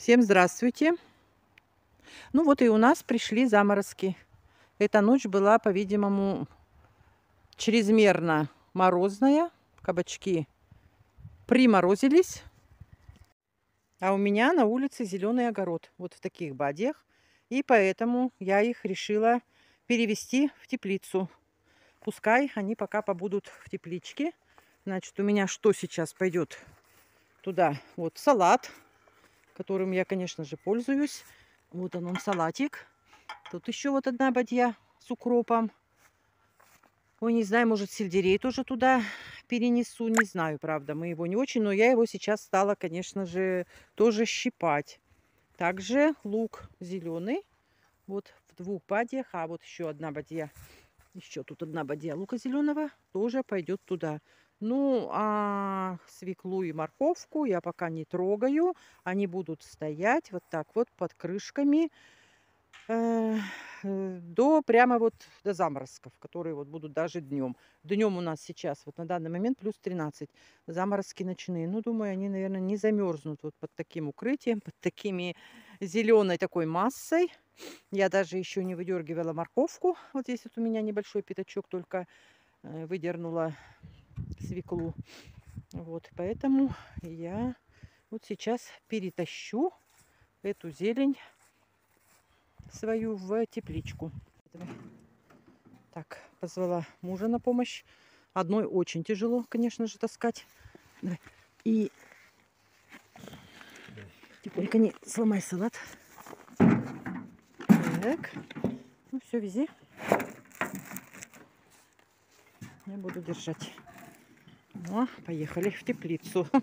Всем здравствуйте. Ну вот и у нас пришли заморозки. Эта ночь была, по-видимому, чрезмерно морозная. Кабачки приморозились. А у меня на улице зеленый огород. Вот в таких бадьях. И поэтому я их решила перевести в теплицу. Пускай они пока побудут в тепличке. Значит, у меня что сейчас пойдет туда? Вот салат которым я, конечно же, пользуюсь. Вот он, он салатик. Тут еще вот одна бадья с укропом. Ой, не знаю, может, сельдерей тоже туда перенесу. Не знаю, правда, мы его не очень, но я его сейчас стала, конечно же, тоже щипать. Также лук зеленый. Вот в двух бадьях. А вот еще одна бадья. Еще тут одна бадья лука зеленого тоже пойдет туда. Ну, а свеклу и морковку я пока не трогаю. Они будут стоять вот так вот под крышками э, до прямо вот до заморозков, которые вот будут даже днем. Днем у нас сейчас вот на данный момент плюс 13. Заморозки ночные. Ну, думаю, они, наверное, не замерзнут вот под таким укрытием, под такими зеленой такой массой. Я даже еще не выдергивала морковку. Вот здесь вот у меня небольшой пятачок только э, выдернула свеклу. Вот, поэтому я вот сейчас перетащу эту зелень свою в тепличку. Так, позвала мужа на помощь. Одной очень тяжело, конечно же, таскать. И тихонько не сломай салат. Так, ну все, вези. Я буду держать. О, поехали в теплицу.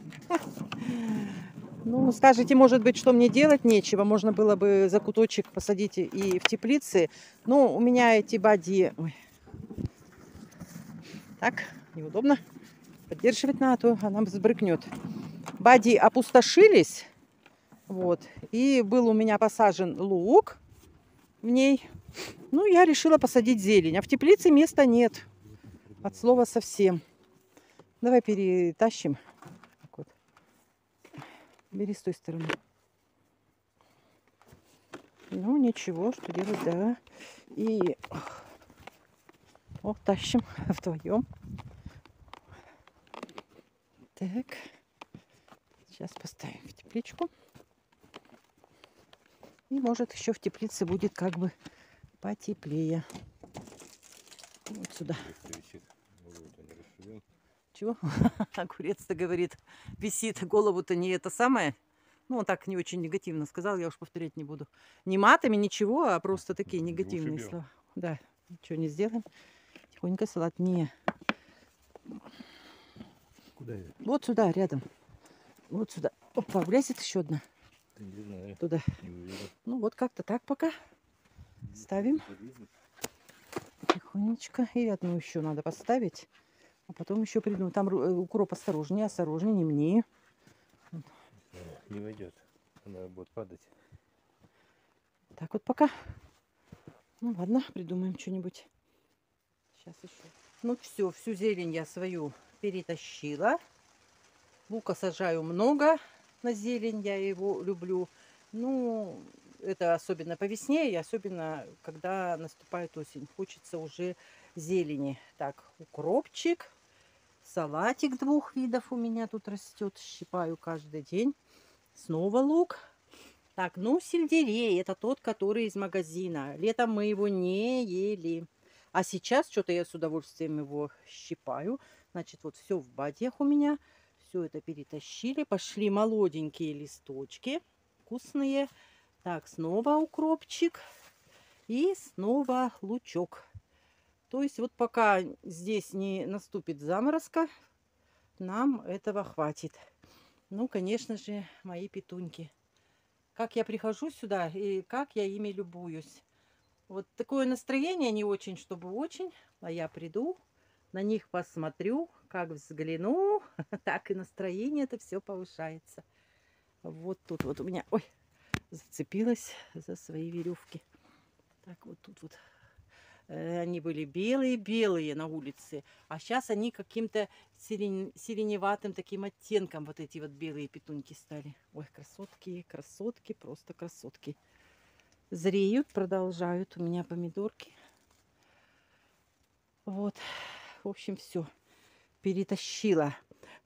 Ну, скажите, может быть, что мне делать нечего. Можно было бы закуточек посадить и в теплице. Но у меня эти бади... Ой. Так, неудобно. Поддерживать надо, а она сбрыкнет. Бади опустошились. Вот. И был у меня посажен лук в ней. Ну, я решила посадить зелень. А в теплице места нет. От слова совсем. Давай перетащим. Так вот. Бери с той стороны. Ну, ничего, что делать, да. И вот тащим вдвоем. Так. Сейчас поставим в тепличку. И может еще в теплице будет как бы потеплее. Вот сюда. Чего? Огурец-то говорит, висит, голову-то не это самое. Ну, он так не очень негативно сказал, я уж повторять не буду. Не матами, ничего, а просто такие негативные слова. Да, ничего не сделаем. Тихонько салат не. Куда это? Вот сюда, рядом. Вот сюда. Опа, влезет еще одна. Не знаю. Туда. Не ну вот как-то так пока. Ставим. Тихонечко. И одну еще надо поставить. Потом еще придумаю. Там э, укроп осторожнее, осторожнее, не мне. Не войдет. Она будет падать. Так вот пока. Ну ладно, придумаем что-нибудь. Сейчас еще. Ну все, всю зелень я свою перетащила. Лука сажаю много на зелень, я его люблю. Ну, это особенно по весне и особенно, когда наступает осень. Хочется уже зелени. Так, укропчик, Салатик двух видов у меня тут растет. Щипаю каждый день. Снова лук. Так, ну сельдерей. Это тот, который из магазина. Летом мы его не ели. А сейчас что-то я с удовольствием его щипаю. Значит, вот все в бадьях у меня. Все это перетащили. Пошли молоденькие листочки. Вкусные. Так, снова укропчик. И снова лучок. То есть вот пока здесь не наступит заморозка, нам этого хватит. Ну, конечно же, мои петуньки. Как я прихожу сюда и как я ими любуюсь. Вот такое настроение не очень, чтобы очень. А я приду, на них посмотрю, как взгляну, так и настроение это все повышается. Вот тут вот у меня, ой, зацепилась за свои веревки. Так, вот тут вот Они были белые-белые на улице, а сейчас они каким-то сиреневатым таким оттенком вот эти вот белые петуньки стали. Ой, красотки, красотки, просто красотки. Зреют, продолжают у меня помидорки. Вот, в общем, все. Перетащила.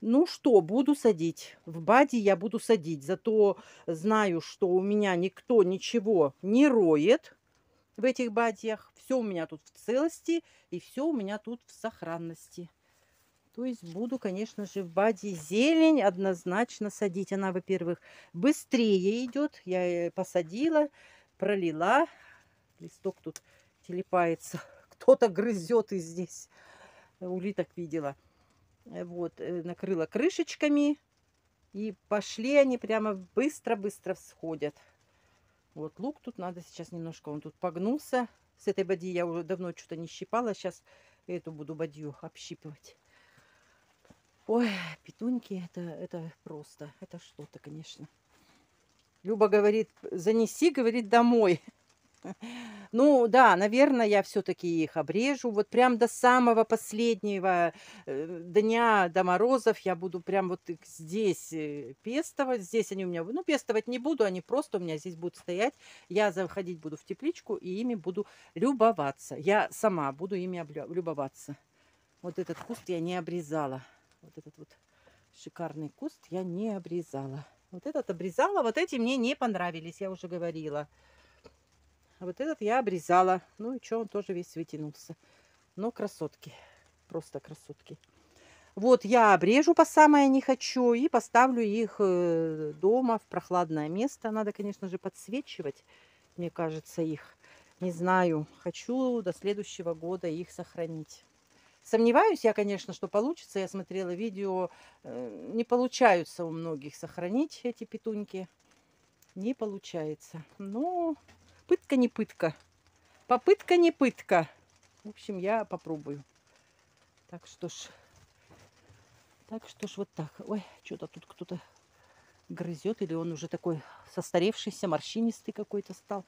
Ну что, буду садить. В баде я буду садить. Зато знаю, что у меня никто ничего не роет в этих бадьях. Все у меня тут в целости и все у меня тут в сохранности. То есть буду, конечно же, в баде зелень однозначно садить. Она, во-первых, быстрее идет. Я ее посадила, пролила. Листок тут телепается. Кто-то грызет и здесь. Улиток видела. Э, Вот, э, накрыла крышечками. И пошли они прямо быстро-быстро всходят. Вот лук тут надо сейчас немножко, он тут погнулся. С этой бадьи я уже давно что-то не щипала. Сейчас эту буду бадью общипывать. Ой, петуньки, это, это просто, это что-то, конечно. Люба говорит, занеси, говорит, домой. Ну да, наверное, я все-таки их обрежу. Вот прям до самого последнего э, дня, до морозов я буду прям вот их здесь э, пестовать. Здесь они у меня, ну пестовать не буду, они просто у меня здесь будут стоять. Я заходить буду в тепличку и ими буду любоваться. Я сама буду ими любоваться. Вот этот куст я не обрезала. Вот этот вот шикарный куст я не обрезала. Вот этот обрезала, вот эти мне не понравились, я уже говорила. А вот этот я обрезала. Ну и что, он тоже весь вытянулся. Но красотки. Просто красотки. Вот я обрежу по самое не хочу и поставлю их э, дома в прохладное место. Надо, конечно же, подсвечивать, мне кажется, их. Не знаю, хочу до следующего года их сохранить. Сомневаюсь я, конечно, что получится. Я смотрела видео, э, не получаются у многих сохранить эти петуньки. Не получается. Но пытка не пытка. Попытка не пытка. В общем, я попробую. Так что ж, так что ж вот так. Ой, что-то тут кто-то грызет, или он уже такой состаревшийся, морщинистый какой-то стал.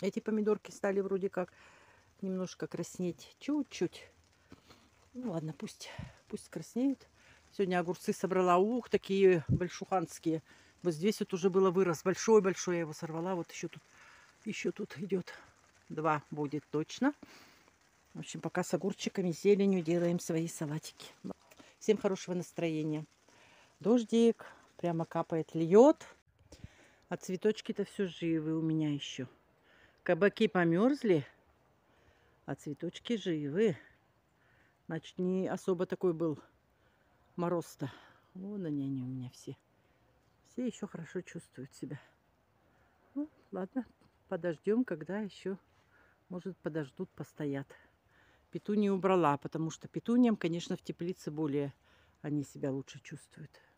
Эти помидорки стали вроде как немножко краснеть. Чуть-чуть. Ну ладно, пусть, пусть краснеют. Сегодня огурцы собрала. Ух, такие большуханские. Вот здесь вот уже было вырос. Большой-большой я его сорвала. Вот еще тут, еще тут идет. Два будет точно. В общем, пока с огурчиками, зеленью делаем свои салатики. Всем хорошего настроения. Дождик прямо капает, льет. А цветочки-то все живы у меня еще. Кабаки померзли, а цветочки живы. Значит, не особо такой был мороз-то. Вон они, они у меня все. Все еще хорошо чувствуют себя. Ну, ладно, подождем, когда еще, может, подождут, постоят. Петунью убрала, потому что петуньям, конечно, в теплице более они себя лучше чувствуют.